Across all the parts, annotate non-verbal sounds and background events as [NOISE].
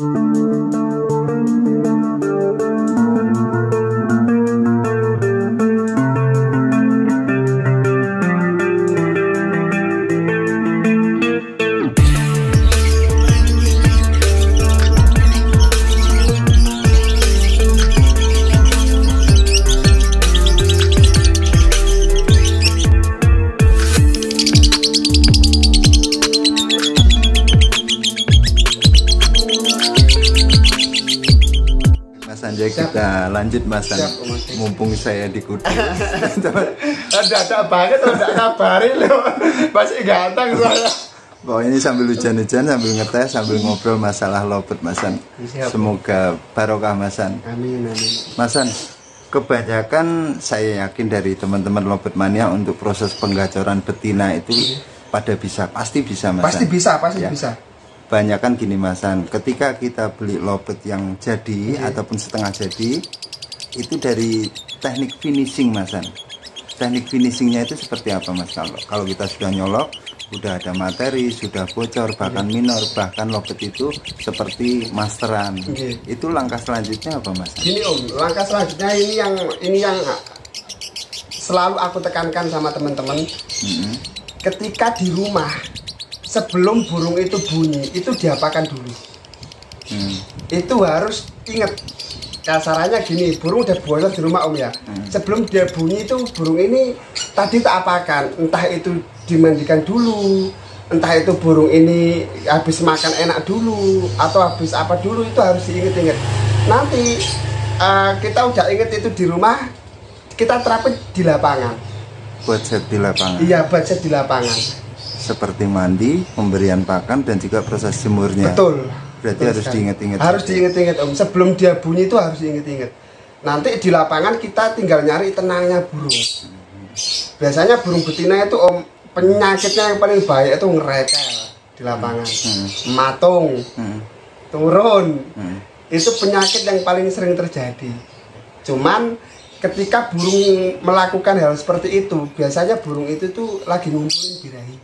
Mas Lanjut Mas An. Siap, Mas. Mumpung saya di kudu. [LAUGHS] Ada-ada banget udah kabarin loh. Masih ganteng saya. Pokoknya ini sambil hujan-hujan, sambil ngetes, sambil ngobrol masalah lobet Mas An. Siap. Semoga barokah Mas An. Amin amin. Mas An, kebanyakan saya yakin dari teman-teman lobet mania untuk proses penggacoran betina itu pada bisa, pasti bisa Mas Pasti bisa, pasti Ya. bisa. Banyak kan gini Mas An, ketika kita beli lobet yang jadi ataupun setengah jadi, itu dari teknik finishing Mas An. Teknik finishingnya itu seperti apa Mas kalau kalau kita sudah nyolok, udah ada materi, sudah bocor, bahkan minor, bahkan lobet itu seperti masteran. Oke. Itu langkah selanjutnya apa Mas? Gini Om, langkah selanjutnya ini yang ini yang selalu aku tekankan sama teman-teman. Mm-mm. Ketika di rumah sebelum burung itu bunyi, itu diapakan dulu. Hmm. Itu harus ingat kasarannya gini, burung udah bocor di rumah Om ya. Sebelum dia bunyi itu burung ini tadi tak apakan, entah itu dimandikan dulu, entah itu burung ini habis makan enak dulu atau habis apa dulu itu harus diinget-inget. Nanti eh, kita udah inget itu di rumah, kita terapin di lapangan. Buat set di lapangan. Iya, baca di lapangan. Seperti mandi, pemberian pakan dan juga proses jemurnya. Betul. Berarti Betul harus sekali. diinget-inget. Harus diinget-inget Om. Sebelum dia bunyi itu harus diinget-inget. Nanti di lapangan kita tinggal nyari tenangnya burung. Biasanya burung betina itu Om penyakitnya yang paling baik itu ngerekel di lapangan. Matung, Hmm. turun. Hmm. Itu penyakit yang paling sering terjadi. Cuman ketika burung melakukan hal seperti itu, biasanya burung itu tuh lagi ngumpulin birahi.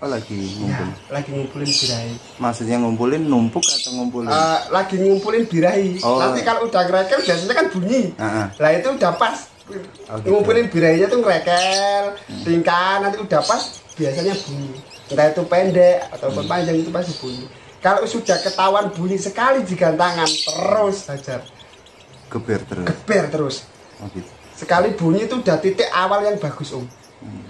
Oh lagi Ya, ngumpul. lagi ngumpulin birahi. Maksudnya ngumpulin numpuk atau ngumpulin? Eh, lagi ngumpulin birahi. Oh. Nanti kalau udah ngerekel biasanya kan bunyi. Ah. Lah itu udah pas. Oh, gitu. Hmm. Ngumpulin birahinya tuh ngerekel, tingkah nanti udah pas biasanya bunyi. Entah itu pendek atau Hmm. panjang itu pasti bunyi. Kalau sudah ketahuan bunyi sekali di gantangan terus hajar, Geber terus. geber terus. Oh gitu. Sekali bunyi itu udah titik awal yang bagus om. Hmm.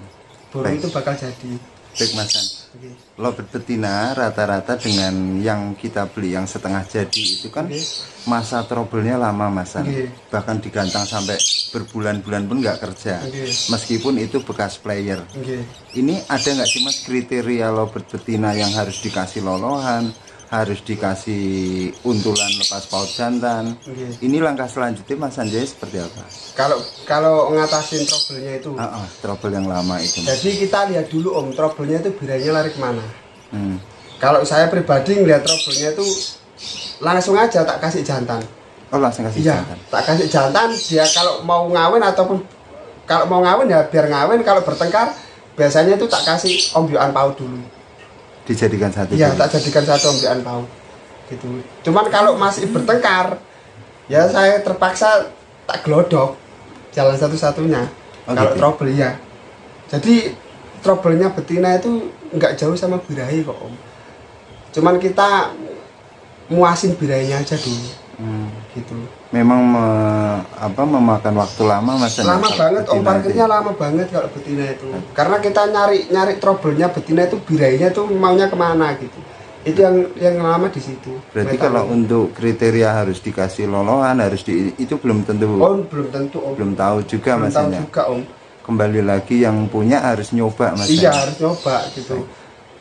Baik. itu bakal jadi. Baik Mas An. Oke. Lobet betina rata-rata dengan yang kita beli yang setengah jadi itu kan Oke. masa trouble-nya lama Mas An. Oke. Bahkan digantang sampai berbulan-bulan pun nggak kerja. Oke. Meskipun itu bekas player. Oke. Ini ada nggak sih Mas kriteria lobet betina yang harus dikasih lolohan, harus dikasih untulan lepas paut jantan? Oke. Ini langkah selanjutnya Mas Anjay seperti apa? Kalau kalau ngatasin trouble-nya itu, Ah, ah, trouble yang lama itu. Mas. jadi kita lihat dulu om, trouble-nya itu biranya lari ke mana. Hmm. Kalau saya pribadi ngeliat trouble-nya itu langsung aja tak kasih jantan. Oh langsung kasih Iya, jantan. tak kasih jantan. Dia kalau mau ngawin ataupun kalau mau ngawin ya biar ngawin. Kalau bertengkar biasanya itu tak kasih ombyoan paut dulu. Dijadikan satu. Dulu. tak jadikan satu ombyoan paut. Gitu. Cuman kalau masih bertengkar, ya saya terpaksa tak glodok jalan satu-satunya. Oh, kalau gitu. trouble ya. Jadi trouble-nya betina itu nggak jauh sama birahi kok om. Cuman kita muasin birahinya aja dulu, Hmm. gitu. Memang me- apa memakan waktu lama Mas lama banget om parkirnya itu? lama banget kalau betina itu karena kita nyari nyari trouble-nya betina itu birahinya tuh maunya ke mana gitu itu yang yang lama di situ Berarti kalau untuk kriteria harus dikasih lolohan harus di itu belum tentu oh belum tentu om belum tahu juga belum Mas tahu Anjay. juga om Kembali lagi yang punya harus nyoba Mas iya Anjay. harus nyoba gitu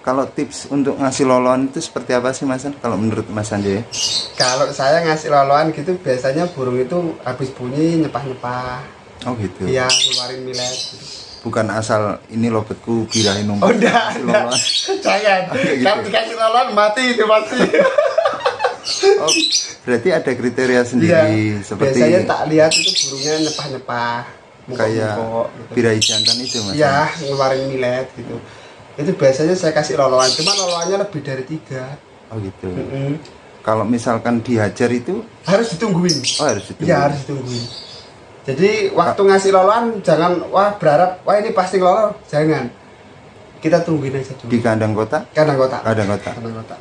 Kalau tips untuk ngasih lolohan itu seperti apa sih Mas? Kalau menurut Mas Anjay? kalau saya ngasih loloan gitu biasanya burung itu habis bunyi nyepah nyepah Oh gitu. iya ngeluarin milet gitu. Bukan asal ini lobetku birahi numpuk. oh enggak enggak jangan Kayak [LAUGHS] gitu. kalau dikasih loloan mati itu pasti Oh, berarti ada kriteria sendiri seperti biasanya tak lihat itu burungnya nyepah nyepah kayak gitu. birahi jantan itu Mas. Iya, ngeluarin milet gitu. Itu biasanya saya kasih loloan, cuma loloannya lebih dari tiga. Oh gitu. Mm-mm. kalau misalkan dihajar itu harus ditungguin oh harus ditunggu Iya harus ditungguin. Jadi waktu ngasih loloan jangan wah berharap wah ini pasti lolo jangan. Kita tungguin aja dulu. di kandang kota Kandang kotak. kandang kota Kandang kotak.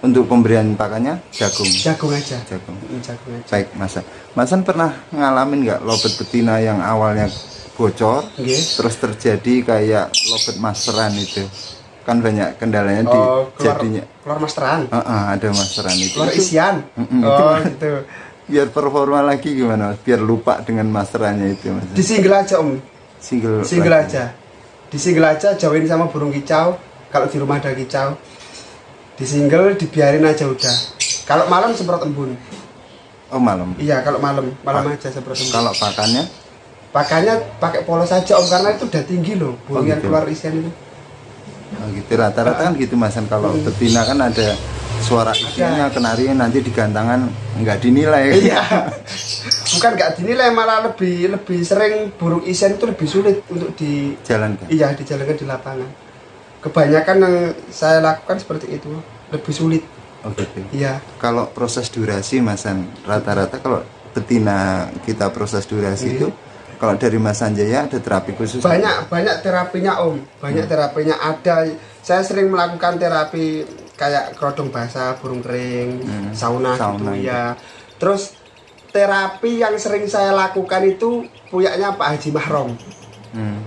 untuk pemberian pakannya jagung Jagung aja. jagung Mm, Jagung aja. baik masan masan pernah ngalamin nggak lobet betina yang awalnya bocor Nggih. terus terjadi kayak lobet masteran itu kan banyak kendalanya di Oh, keluar, jadinya keluar masteran. Ah, ah, ada masteran itu, Keluar isian. Mm-mm, oh, itu- gitu. biar performa lagi gimana mas biar lupa dengan masterannya itu mas Di single aja, Om. single Single aja. Di single aja jauhin sama burung kicau. Kalau di rumah ada kicau. Di single dibiarin aja udah. Kalau malam semprot embun. oh malam Iya, kalau malam, malam aja semprot embun. kalau pakannya Pakainya pakai polos aja om karena itu udah tinggi loh burung Oh, yang gitu. keluar isian itu. oh, gitu rata-rata kan gitu masan kalau betina kan ada suara isiannya kenarinya nanti di gantangan nggak dinilai Iya. [LAUGHS] Bukan nggak dinilai malah lebih lebih sering burung isian itu lebih sulit untuk di jalan kan iya dijalankan di lapangan. Kebanyakan yang saya lakukan seperti itu lebih sulit. oh gitu Iya. kalau proses durasi masan rata-rata kalau betina kita proses durasi Iya. itu kalau dari Mas Sanjaya ada terapi khusus Banyak banyak terapinya om. Banyak terapinya ada. Saya sering melakukan terapi kayak kerodong basah, burung kering, Hmm, sauna, sauna gitu itu. ya. Terus terapi yang sering saya lakukan itu puyaknya Pak Haji Mahrom. Hmm.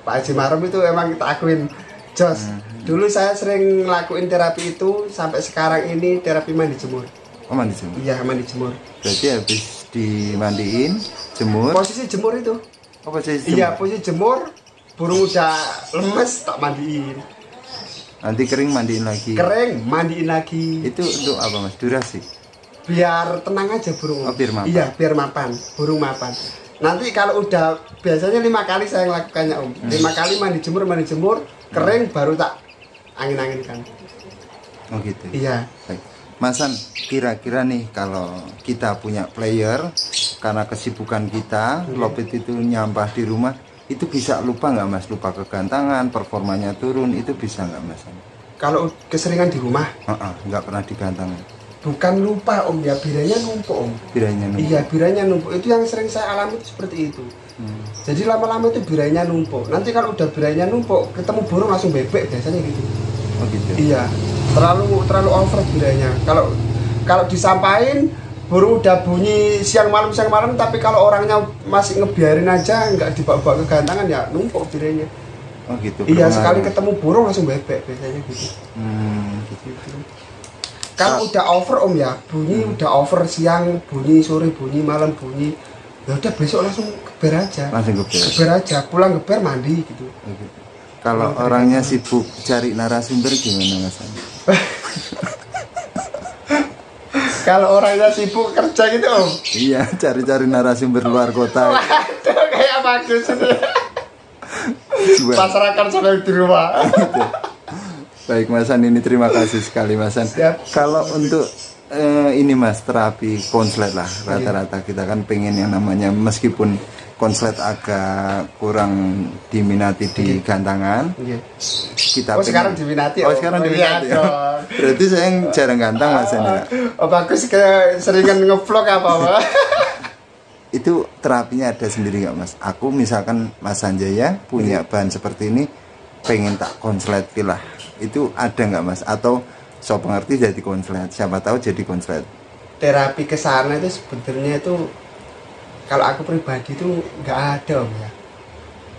Pak Haji Mahrom itu emang kita akuin jos. Hmm. Dulu saya sering ngelakuin terapi itu sampai sekarang ini terapi mandi jemur. oh mandi jemur Iya mandi jemur. berarti habis dimandiin jemur Posisi jemur itu. apa sih Iya posisi jemur. Burung udah lemes tak mandiin. nanti kering mandiin lagi Kering mandiin lagi. itu untuk apa mas durasi Biar tenang aja burung. Oh, biar mapan. Iya biar mapan. Burung mapan. Nanti kalau udah biasanya lima kali saya melakukannya om. Hmm. Lima kali mandi jemur mandi jemur kering baru tak angin-anginkan. oh gitu Iya. Baik. Masan, kira-kira nih kalau kita punya player karena kesibukan kita, Iya. lopit itu nyampah di rumah, itu bisa lupa nggak mas? Lupa kegantangan, performanya turun, itu bisa nggak mas? Kalau keseringan di rumah nggak pernah digantangan. bukan lupa om ya biranya numpuk om Biranya numpuk. iya biranya numpuk itu yang sering saya alami itu seperti itu Hmm. jadi lama-lama itu biranya numpuk nanti kalau udah biranya numpuk ketemu burung langsung bebek biasanya gitu Oh gitu. iya terlalu terlalu over biranya kalau kalau disampain burung udah bunyi siang malam siang malam tapi kalau orangnya masih ngebiarin aja nggak dibawa-bawa ke gantangan ya numpuk biranya Oh gitu. iya berpengaruh. sekali ketemu burung langsung bebek biasanya gitu Hmm, gitu. gitu. Kalau udah over om ya, bunyi Hmm. udah over siang, bunyi sore, bunyi malam, bunyi. Ya udah besok langsung geber aja. Langsung geber. Geber aja, pulang geber mandi gitu. Oh, gitu. Kalau orangnya sibuk cari narasumber gimana mas? Kalau orangnya sibuk kerja gitu om. iya, cari-cari narasumber luar kota. Waduh, kayak bagus itu. Masyarakat sampai di rumah. Baik Mas An, ini terima kasih sekali Mas An. Siap. Kalau untuk eh, ini Mas terapi konslet lah rata-rata kita kan pengen yang namanya meskipun konslet agak kurang diminati di gantangan Iya. kita Oh pengen- sekarang diminati oh Om. sekarang Oh, diminati iya ya. dong. berarti saya yang jarang gantang Mas ya. Oh bagus ke seringan ngevlog apa apa. [LAUGHS] itu terapinya ada sendiri nggak Mas aku misalkan Mas Sanjaya punya bahan seperti ini pengen tak konslet pilah itu ada nggak Mas atau so pengerti jadi konslet siapa tahu jadi konslet Terapi ke sana itu sebenarnya itu kalau aku pribadi itu nggak ada om ya.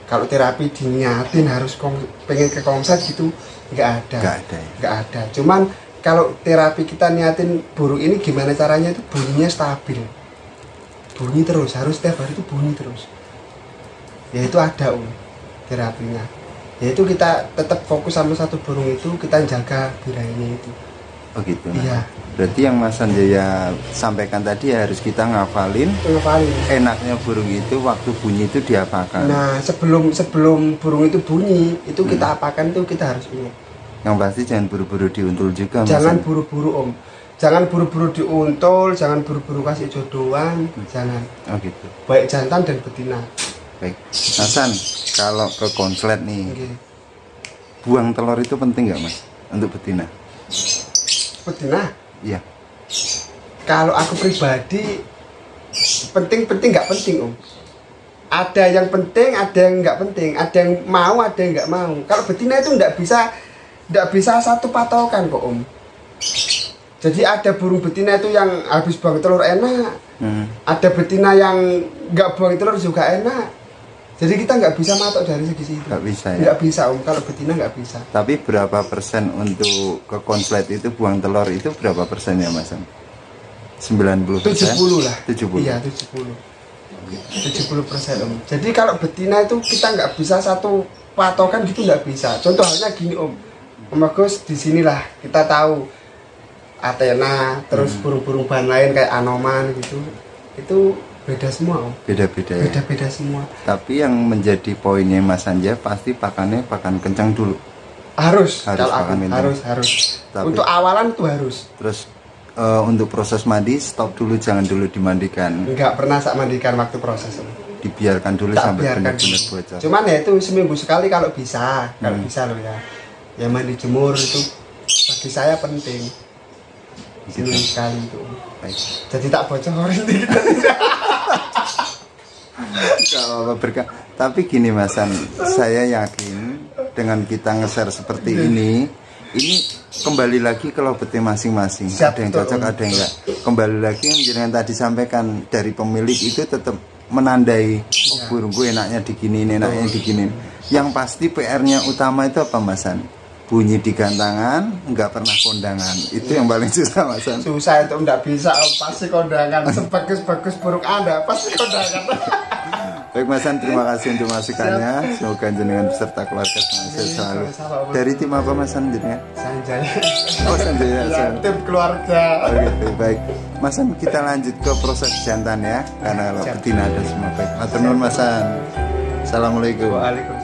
Kalau terapi diniatin harus kong- pengen ke konsep gitu nggak ada. nggak ada ya. Nggak ada. Cuman kalau terapi kita niatin burung ini gimana caranya itu bunyinya stabil. Bunyi terus harus setiap hari itu bunyi terus. Ya itu ada um terapinya yaitu kita tetap fokus sama satu burung itu kita jaga birainya itu Oh gitu. Iya. Berarti yang Mas Sanjaya sampaikan tadi ya harus kita ngafalin ngapalin enaknya burung itu waktu bunyi itu diapakan. nah sebelum sebelum burung itu bunyi itu kita apakan itu kita harus ingat Yang pasti jangan buru-buru diuntul juga Mas. jangan buru-buru om jangan buru-buru diuntul jangan buru-buru kasih jodohan jangan Oh gitu. baik jantan dan betina Baik. Hasan, kalau ke konslet nih, Oke. buang telur itu penting nggak Mas untuk betina? betina Iya. kalau aku pribadi penting-penting nggak penting om ada yang penting ada yang nggak penting ada yang mau ada yang nggak mau kalau betina itu nggak bisa nggak bisa satu patokan kok om jadi ada burung betina itu yang habis buang telur enak Hmm. ada betina yang nggak buang telur juga enak jadi kita nggak bisa matok dari segi situ Nggak bisa ya. nggak bisa om kalau betina nggak bisa Tapi berapa persen untuk ke konslet itu buang telur itu berapa persen ya Mas? 90 persen? 70 lah 70. iya 70 70 persen om jadi kalau betina itu kita nggak bisa satu patokan gitu nggak bisa contoh halnya gini om om Agus di sinilah kita tahu Athena terus Hmm. burung-burung bahan lain kayak Anoman gitu itu beda semua om Beda-beda ya. beda-beda semua. Tapi yang menjadi poinnya Mas Anja pasti pakannya pakan kencang dulu. harus, Harus kalau aku harus harus. Tapi- untuk awalan itu harus. Terus eh, untuk proses mandi stop dulu jangan dulu dimandikan. nggak pernah saya mandikan waktu proses. Om Dibiarkan dulu tak sampai benar-benar bocor. cuman ya itu seminggu sekali kalau bisa kalau Hmm. bisa loh ya. Ya mandi jemur itu bagi saya penting. Seminggu sekali itu. Baik. jadi tak bocorin dikit [LAUGHS] Berkah. Tapi gini Mas An, saya yakin dengan kita nge-share seperti Iya. ini, ini kembali lagi ke lobetnya masing-masing. Ada yang cocok, ada yang enggak. Kembali lagi yang tadi sampaikan dari pemilik itu tetap menandai oh, Iya. burungku enaknya diginiin, enaknya diginiin. Yang pasti PR-nya utama itu apa Mas An? Bunyi di gantangan, nggak pernah kondangan. Itu yang paling susah Mas An. susah itu nggak bisa pasti kondangan sebagus-bagus burung anda pasti kondangan Baik Mas An, terima kasih untuk masukannya. Semoga jenengan beserta keluarga sehat selalu. Dari tim apa Mas An jenengan? Sanjay Oh Sanjaya. ya, San. tim keluarga Oh gitu, baik. Mas An, kita lanjut ke proses jantan ya, karena kalau betina ada semua baik. Matur nuwun Mas An. Assalamualaikum. Waalaikumsalam